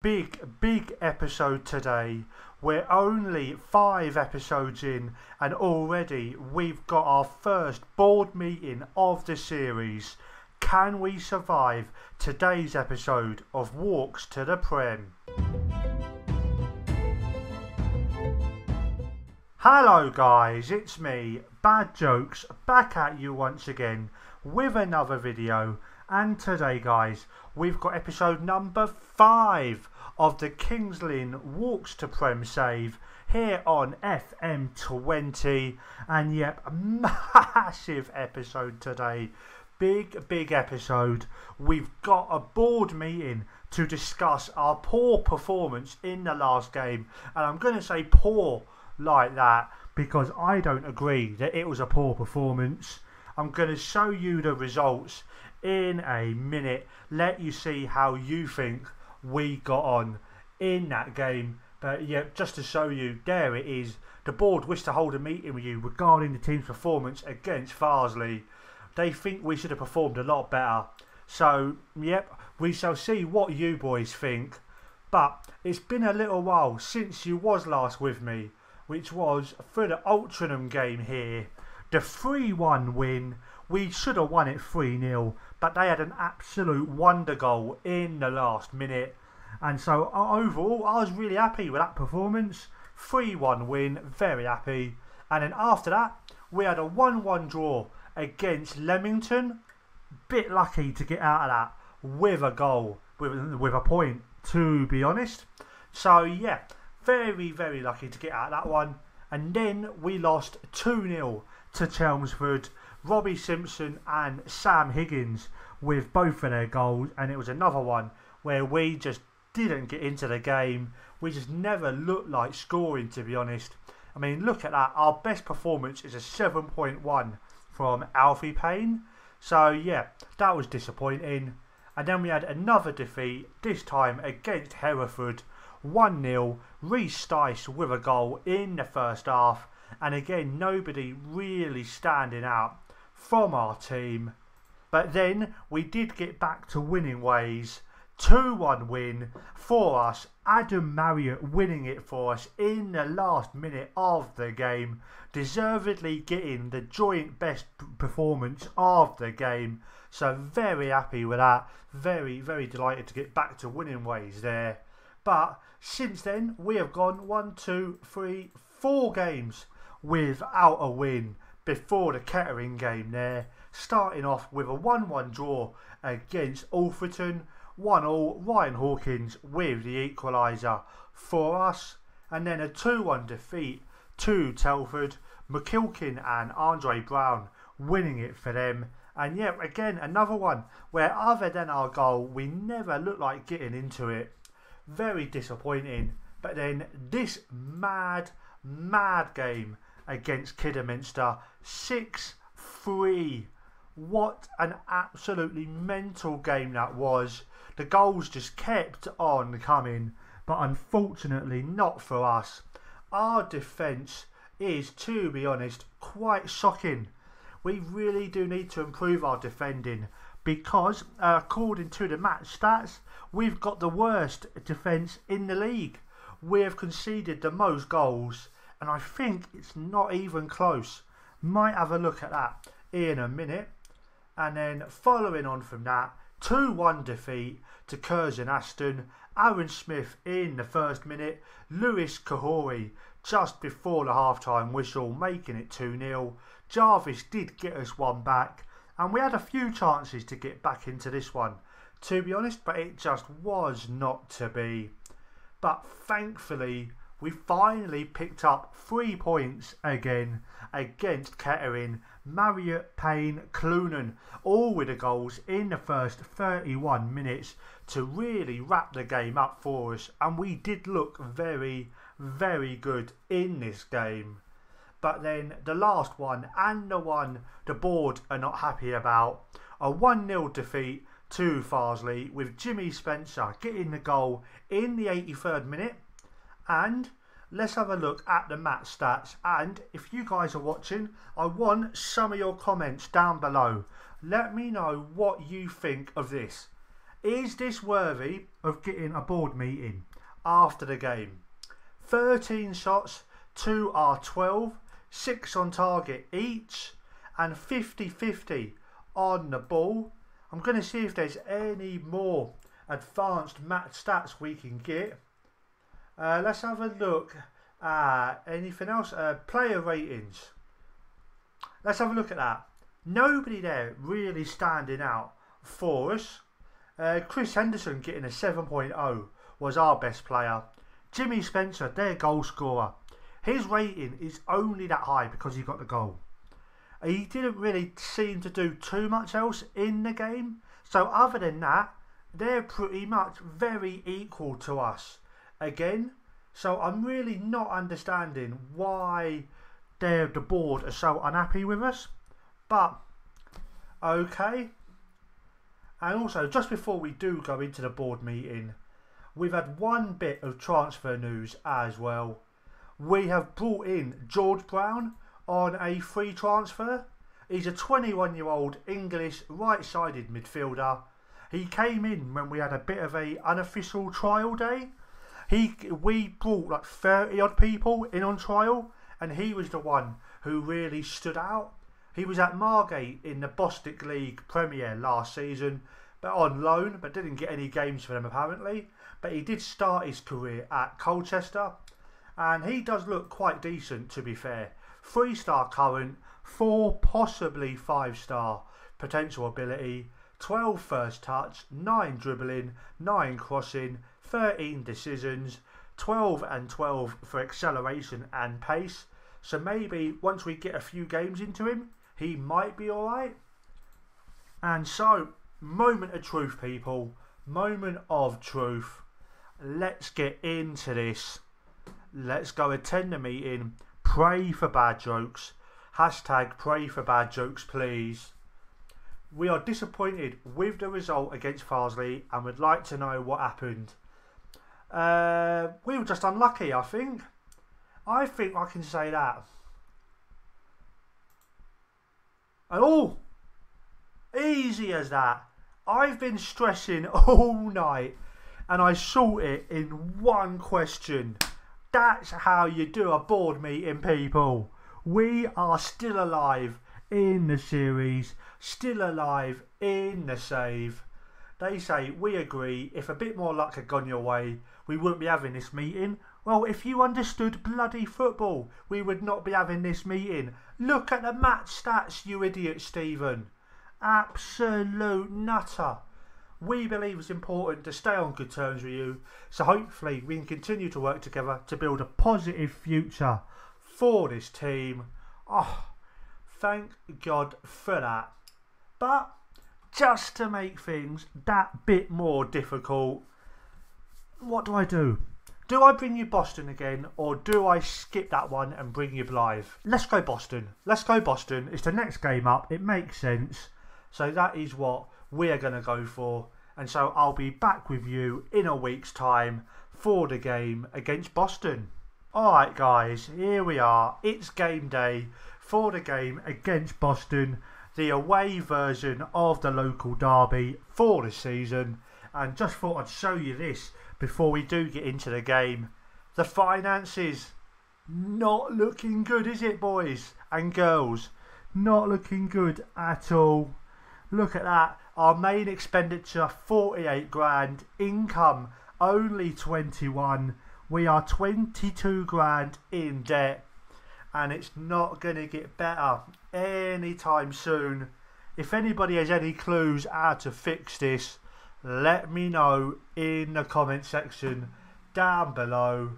big, big episode today. We're only five episodes in, and already we've got our first board meeting of the series. Can we survive today's episode of Walks to the Prem? Hello, guys, it's me, Bad Jokes, back at you once again with another video. And today, guys, we've got episode number five of the Kings Lynn Walks to Prem save here on FM20. And yep, massive episode today. Big, big episode. We've got a board meeting to discuss our poor performance in the last game. And I'm going to say poor like that because I don't agree that it was a poor performance. I'm going to show you the results in a minute, let you see how you think we got on in that game. But yeah, just to show you, there it is. The board wish to hold a meeting with you regarding the team's performance against Farsley. They think we should have performed a lot better. So, yep, we shall see what you boys think. But it's been a little while since you was last with me, which was for the Altrincham game here. The 3 1 win. We should have won it 3 0, but they had an absolute wonder goal in the last minute. And so overall, I was really happy with that performance. 3 1 win, very happy. And then after that, we had a 1 1 draw against Leamington. Bit lucky to get out of that with a goal, with, with a point, to be honest. So, yeah, very, very lucky to get out of that one. And then we lost 2 0 to Chelmsford. Robbie Simpson and Sam Higgins with both of their goals. And it was another one where we just didn't get into the game. We just never looked like scoring, to be honest. I mean, look at that. Our best performance is a 7.1 from Alfie Payne. So, yeah, that was disappointing. And then we had another defeat, this time against Hereford. 1 0. Reece Styche with a goal in the first half. And again, nobody really standing out from our team. But then we did get back to winning ways 2 1 win for us. Adam Marriott winning it for us in the last minute of the game, deservedly getting the joint best performance of the game. So, very happy with that. Very, very delighted to get back to winning ways there. But since then, we have gone one, two, three, four games without a win before the Kettering game there. Starting off with a 1 1 draw against Alfreton 1 all Ryan Hawkins with the equaliser for us. And then a 2 1 defeat to Telford. McKilkin and Andre Brown winning it for them. And yet again, another one where, other than our goal, we never looked like getting into it. Very disappointing. But then this mad, mad game against Kidderminster 6 3. What an absolutely mental game that was. The goals just kept on coming, but unfortunately not for us. Our defence is, to be honest, quite shocking. We really do need to improve our defending because, uh, according to the match stats, we've got the worst defence in the league. We have conceded the most goals, and I think it's not even close. Might have a look at that in a minute. And then following on from that, 2 1 defeat to Curzon Ashton. Aaron Smith in the first minute. Lewis Kahori just before the half time whistle, making it 2 0. Jarvis did get us one back, and we had a few chances to get back into this one, to be honest, but it just was not to be. But thankfully, we finally picked up three points again against Kettering. Marriott, Payne, Clunan, all with the goals in the first 31 minutes to really wrap the game up for us. And we did look very, very good in this game. But then the last one and the one the board are not happy about a 1 0 defeat to Farsley with Jimmy Spencer getting the goal in the 83rd minute and let's have a look at the match stats. And if you guys are watching, I want some of your comments down below. Let me know what you think of this. Is this worthy of getting a board meeting after the game? 13 shots, 2 are 12, 6 on target each, and 50 50 on the ball. I'm going to see if there's any more advanced match stats we can get. Uh, let's have a look at anything else. Uh, player ratings. Let's have a look at that. Nobody there really standing out for us. Uh, Chris Henderson getting a 7.0 was our best player. Jimmy Spencer, their goal scorer. His rating is only that high because he got the goal. He didn't really seem to do too much else in the game. So other than that, they're pretty much very equal to us. Again, so I'm really not understanding why they're the board are so unhappy with us. But okay. And also, just before we do go into the board meeting, we've had one bit of transfer news as well. We have brought in George Brown on a free transfer. He's a 21 year old English right sided midfielder. He came in when we had a bit of a unofficial trial day. He we brought like 30 odd people in on trial and he was the one who really stood out. He was at Margate in the Bostik League Premier last season, but on loan, but didn't get any games for them apparently. But he did start his career at Colchester, and he does look quite decent to be fair. Three star current, four possibly five star potential ability, 12 first touch, 9 dribbling, 9 crossing, 13 decisions, 12 and 12 for acceleration and pace. So maybe once we get a few games into him, he might be alright. And so, moment of truth, people. Moment of truth. Let's get into this. Let's go attend the meeting. Pray for bad jokes. Hashtag pray for bad jokes, please. We are disappointed with the result against Farsley and would like to know what happened. Uh, we were just unlucky, I think. I think I can say that. Oh, easy as that. I've been stressing all night and I sort it in one question. That's how you do a board meeting, people. We are still alive in the series, still alive in the save. They say, we agree, if a bit more luck had gone your way, we wouldn't be having this meeting. Well, if you understood bloody football, we would not be having this meeting. Look at the match stats, you idiot, Stephen. Absolute nutter. We believe it's important to stay on good terms with you, so hopefully we can continue to work together to build a positive future for this team. Oh, thank God for that. But just to make things that bit more difficult, what do I do? Do I bring you Boston again, or do I skip that one and bring you Blyth? Let's go Boston. Let's go Boston. It's the next game up. It makes sense. So that is what we're going to go for. And so I'll be back with you in a week's time for the game against Boston. Alright, guys, here we are. It's game day for the game against Boston, the away version of the local derby for the season. And just thought I'd show you this before we do get into the game. The finances not looking good, is it, boys and girls? Not looking good at all. Look at that. Our main expenditure 48 grand, income only 21. We are 22 grand in debt and it's not going to get better anytime soon. If anybody has any clues how to fix this, let me know in the comment section down below.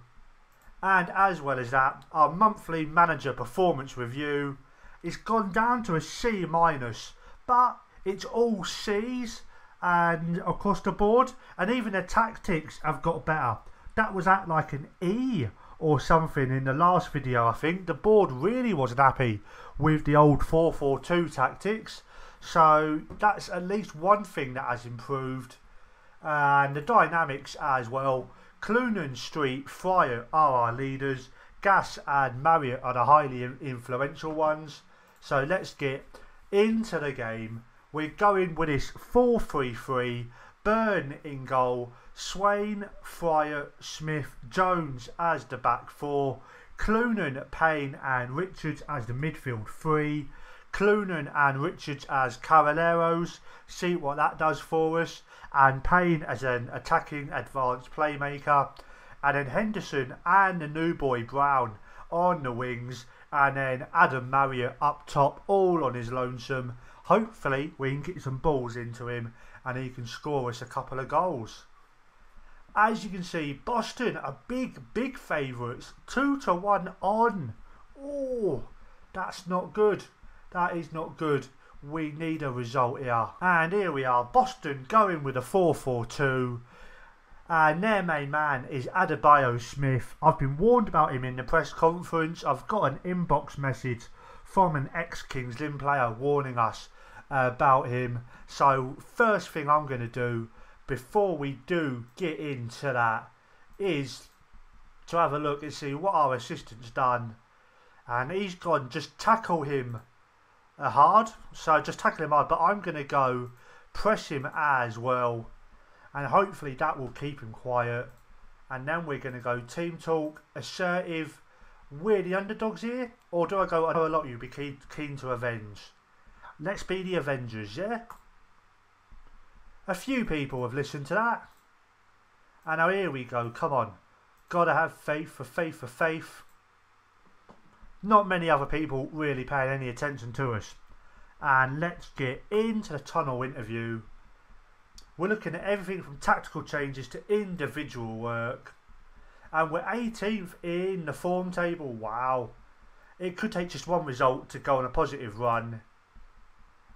And as well as that, our monthly manager performance review is gone down to a C minus, but it's all C's and across the board, and even the tactics have got better. That was at like an E or something in the last video, I think. The board really wasn't happy with the old 4-4-2 tactics. So that's at least one thing that has improved. And the dynamics as well. Clunan, Street, Fryer are our leaders. Gash and Marriott are the highly influential ones. So let's get into the game. We're going with this 4-3-3 Burn in goal. Swain, Fryer, Smith, Jones as the back four. Clunan, Payne and Richards as the midfield three. Clunan and Richards as Carrileros. See what that does for us. And Payne as an attacking advanced playmaker. And then Henderson and the new boy Brown on the wings. And then Adam Marriott up top, all on his lonesome. Hopefully, we can get some balls into him and he can score us a couple of goals. As you can see, Boston are big, big favourites. Two to one on. Oh, that's not good. That is not good. We need a result here. And here we are. Boston going with a 4-4-2. And their main man is Adebayo Smith. I've been warned about him in the press conference. I've got an inbox message from an ex-Kings player warning us about him. So first thing I'm going to do before we do get into that is to have a look and see what our assistant's done. And he's gone just tackle him uh, hard. So just tackle him hard. But I'm going to go press him as well. And hopefully that will keep him quiet. And then we're going to go team talk, assertive. We're the underdogs here. Or do I go, I know a lot of you be keen, keen to avenge. Let's be the Avengers, yeah? A few people have listened to that. And now here we go, come on. Gotta have faith for faith for faith. Not many other people really paying any attention to us. And let's get into the tunnel interview. We're looking at everything from tactical changes to individual work. And we're 18th in the form table. Wow. It could take just one result to go on a positive run.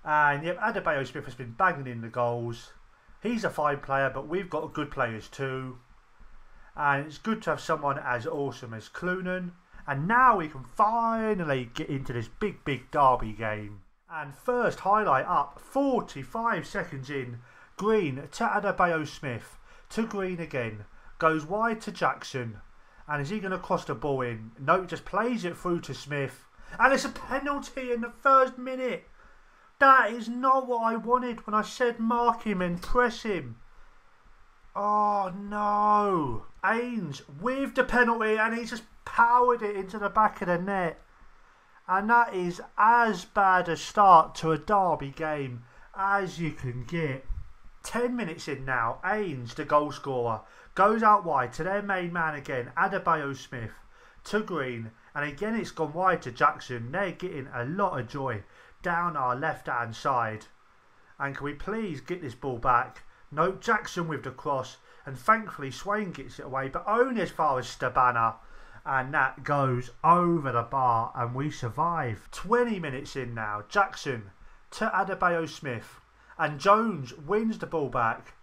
And yep, Adebayo Smith has been banging in the goals. He's a fine player, but we've got good players too. And it's good to have someone as awesome as Clunan. And now we can finally get into this big, big derby game. And first highlight up, 45 seconds in. Green to Adebayo Smith. To Green again. Goes wide to Jackson. And is he going to cross the ball in? No, just plays it through to Smith. And it's a penalty in the first minute. That is not what I wanted when I said mark him and press him. Oh no. Ains with the penalty and he just powered it into the back of the net. And that is as bad a start to a derby game as you can get. 10 minutes in now, Ains, the goal scorer, goes out wide to their main man again, Adebayo Smith, to Green, and again it's gone wide to Jackson. They're getting a lot of joy down our left hand side. And can we please get this ball back? No, Jackson with the cross. And thankfully Swain gets it away, but only as far as Stabana. And that goes over the bar and we survive. 20 minutes in now. Jackson to Adebayo Smith. And Jones wins the ball back.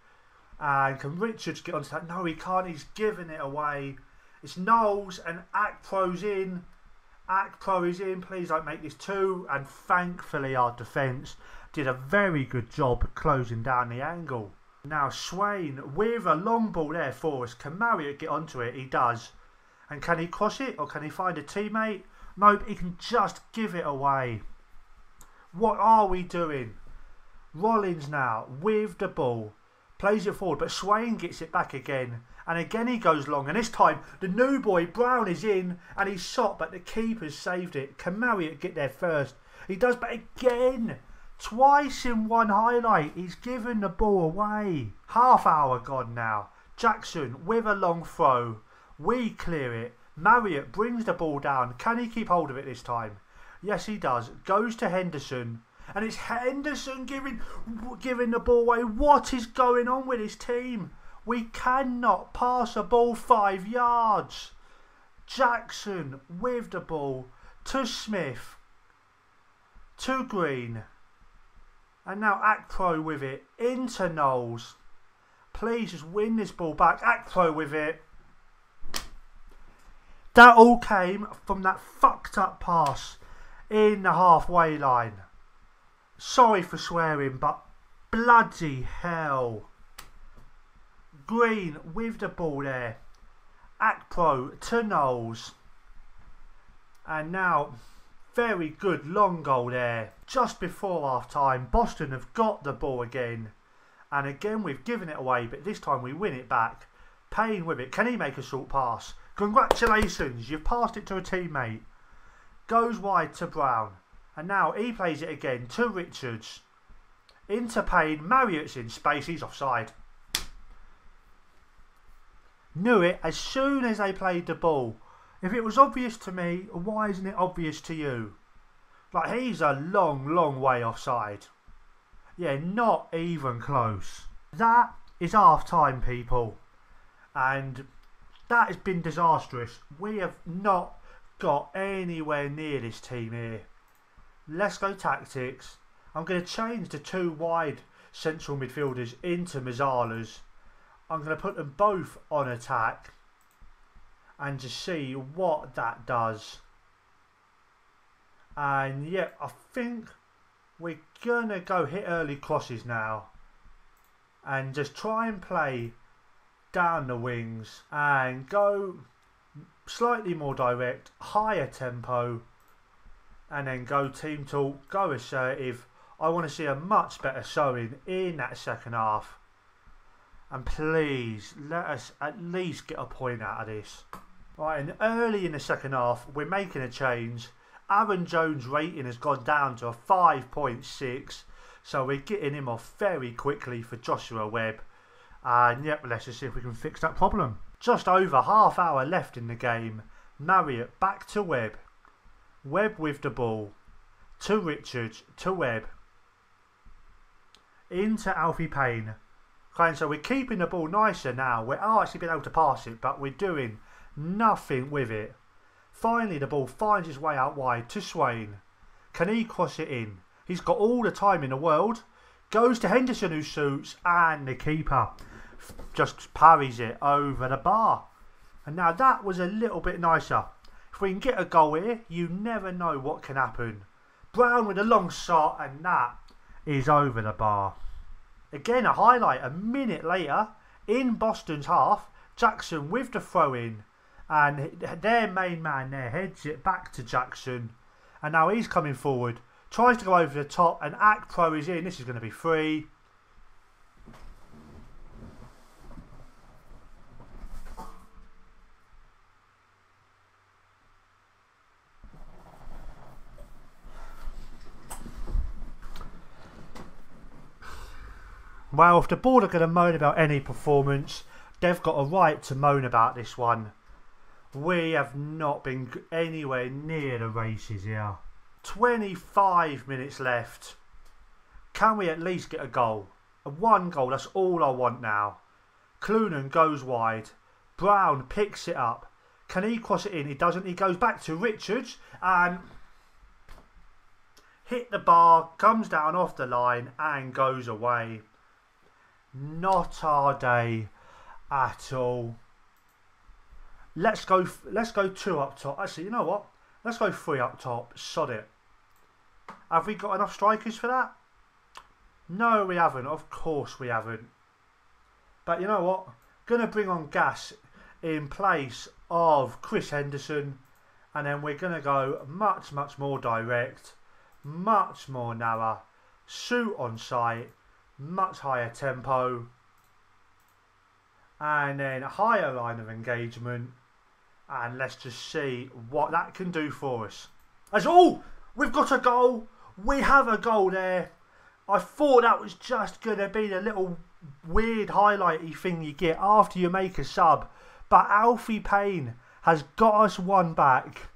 And can Richards get onto that? No, he can't. He's giving it away. It's Knowles and Akpro's in. Akpro is in, please don't make this two. And thankfully our defence did a very good job closing down the angle. Now Swain with a long ball there for us. Can Marriott get onto it? He does. And can he cross it or can he find a teammate? Nope, he can just give it away. What are we doing? Rollins now with the ball. Plays it forward, but Swain gets it back again. And again he goes long. And this time the new boy Brown is in and he's shot, but the keeper's saved it. Can Marriott get there first? He does, but again, twice in one highlight, he's given the ball away. Half hour gone now. Jackson with a long throw. We clear it. Marriott brings the ball down. Can he keep hold of it this time? Yes, he does. Goes to Henderson. And it's Henderson giving giving the ball away. What is going on with his team? We cannot pass a ball five yards. Jackson with the ball to Smith, to Green, and now Akpro with it into Knowles. Please just win this ball back. Akpro with it. That all came from that fucked up pass in the halfway line. Sorry for swearing, but bloody hell. Green with the ball there. Akpro to Knowles. And now, very good long goal there. Just before half time, Boston have got the ball again. And again, we've given it away, but this time we win it back. Payne with it. Can he make a short pass? Congratulations, you've passed it to a teammate. Goes wide to Brown. And now he plays it again to Richards. Into Payne. Marriott's in space. He's offside. Knew it as soon as they played the ball. If it was obvious to me, why isn't it obvious to you? Like, he's a long, long way offside. Yeah, not even close. That is half time, people. And that has been disastrous. We have not got anywhere near this team here. Let's go tactics. I'm going to change the two wide central midfielders into Mezzalas. I'm going to put them both on attack and just see what that does. And yeah, I think we're going to go hit early crosses now and just try and play down the wings and go slightly more direct, higher tempo, and then go team talk, go assertive. I want to see a much better showing in that second half. And please let us at least get a point out of this. Right, and early in the second half, we're making a change. Aaron Jones' rating has gone down to a 5.6, so we're getting him off very quickly for Joshua Webb. And yep, let's just see if we can fix that problem. Just over half hour left in the game. Marriott back to Webb. Webb with the ball. To Richards. To Webb. Into Alfie Payne. Okay, so we're keeping the ball nicer now. We're actually being able to pass it, but we're doing nothing with it. Finally, the ball finds its way out wide to Swain. Can he cross it in? He's got all the time in the world. Goes to Henderson who shoots and the keeper just parries it over the bar. And now that was a little bit nicer. If we can get a goal here, you never know what can happen. Brown with a long shot and that is over the bar. Again a highlight a minute later in Boston's half. Jackson with the throw in and their main man there heads it back to Jackson. And now he's coming forward. Tries to go over the top and Akpro is in. This is going to be free Well, if the board are going to moan about any performance, they've got a right to moan about this one. We have not been anywhere near the races here. 25 minutes left. Can we at least get a goal? A one goal, that's all I want now. Clunan goes wide. Brown picks it up. Can he cross it in? He doesn't. He goes back to Richards and hit the bar, comes down off the line and goes away. Not our day at all. Let's go. Let's go two up top. Actually, you know what? Let's go three up top. Sod it. Have we got enough strikers for that? No, we haven't. Of course we haven't. But you know what? Gonna bring on Gash in place of Chris Henderson, and then we're gonna go much, much more direct, much more narrow, shoot on sight, much higher tempo. And then a higher line of engagement. And let's just see what that can do for us. As oh we've got a goal. We have a goal there. I thought that was just going to be the little weird highlighty thing you get after you make a sub. But Alfie Payne has got us one back.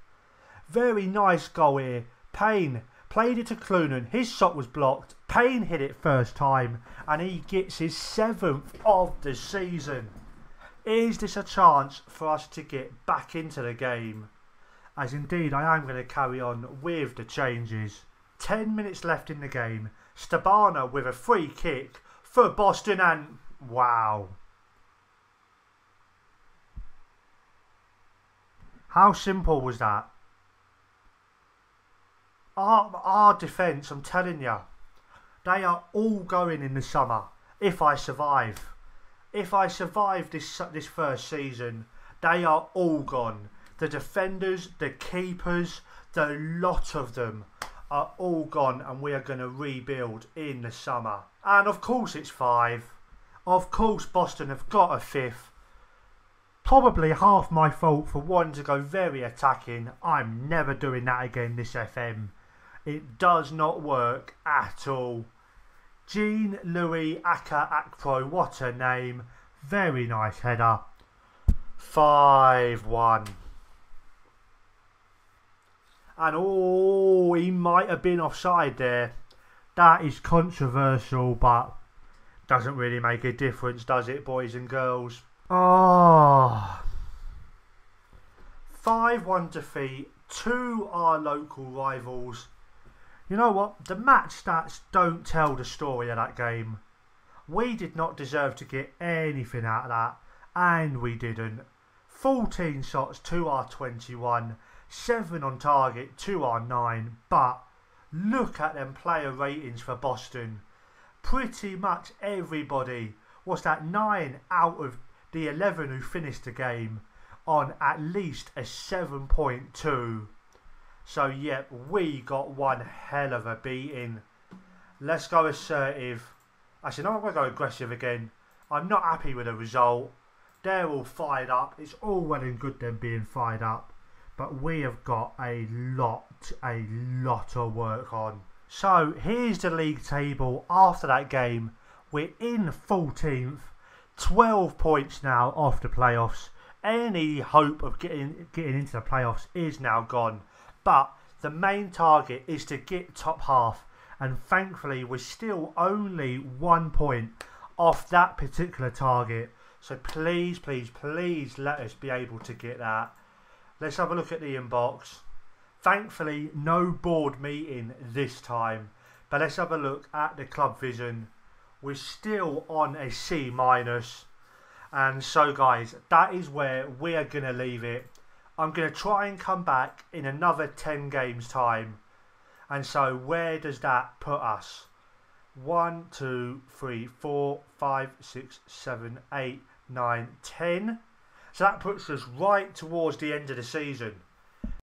Very nice goal here. Payne played it to Clunan. His shot was blocked Payne hit it first time and he gets his seventh of the season. Is this a chance for us to get back into the game? As indeed I am going to carry on with the changes. 10 minutes left in the game. Stabana with a free kick for Boston and wow. How simple was that? Our, our defence, I'm telling you, they are all going in the summer if I survive. If I survive this this first season, they are all gone. The defenders, the keepers, the lot of them are all gone and we are going to rebuild in the summer. And of course it's five. Of course Boston have got a fifth. Probably half my fault for wanting to go very attacking. I'm never doing that again this FM. It does not work at all. Jean Louis Akpa Akpro, what a name. Very nice header. 5 1. And oh, he might have been offside there. That is controversial, but doesn't really make a difference, does it, boys and girls? Oh. 5 1 defeat to our local rivals. You know what? The match stats don't tell the story of that game. We did not deserve to get anything out of that, and we didn't. 14 shots to our 21, 7 on target to our 9, but look at them player ratings for Boston. Pretty much everybody was that 9 out of the 11 who finished the game on at least a 7.2. So, yep, we got one hell of a beating. Let's go assertive. Actually, no, I'm going to go aggressive again. I'm not happy with the result. They're all fired up. It's all well and good them being fired up. But we have got a lot, a lot of work on. So, here's the league table after that game. We're in 14th. 12 points now off the playoffs. Any hope of getting getting into the playoffs is now gone. But the main target is to get top half, and thankfully, we're still only one point off that particular target. So please, please, please let us be able to get that. Let's have a look at the inbox. Thankfully, no board meeting this time. But let's have a look at the club vision. We're still on a C minus. And so, guys, that is where we are going to leave it. I'm going to try and come back in another 10 games time. And so where does that put us? 1, 2, 3, 4, 5, 6, 7, 8, 9, 10. So that puts us right towards the end of the season.